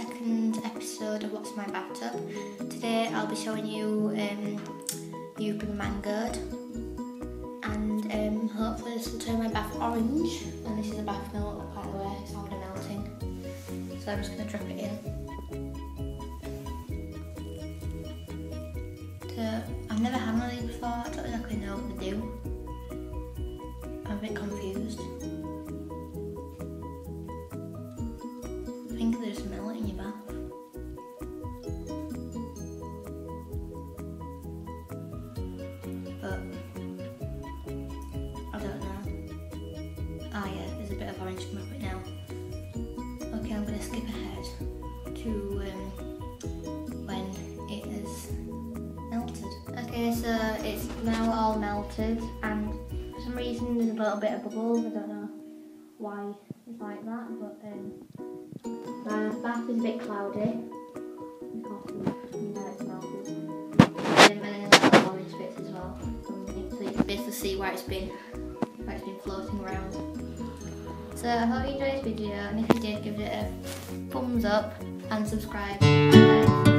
second episode of What's My Bathtub. Today I'll be showing you um, You've Been Mangoed and um, hopefully this will turn my bath orange and this is a bath melt by the way, it's already melting. So I'm just going to drop it in. So I've never had one of these before, I don't exactly know what to do. Bit of orange coming up right now. Okay, I'm gonna skip ahead to um, when it is melted. Okay, so it's now all melted and for some reason there's a little bit of bubbles. I don't know why it's like that, but um, my bath is a bit cloudy see where it's been, where it's been floating around. So I hope you enjoyed this video, and if you did, give it a thumbs up and subscribe. Uh,